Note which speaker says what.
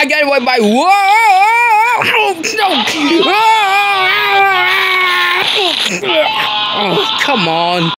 Speaker 1: I got away by whoa! Oh, no! Oh, come on.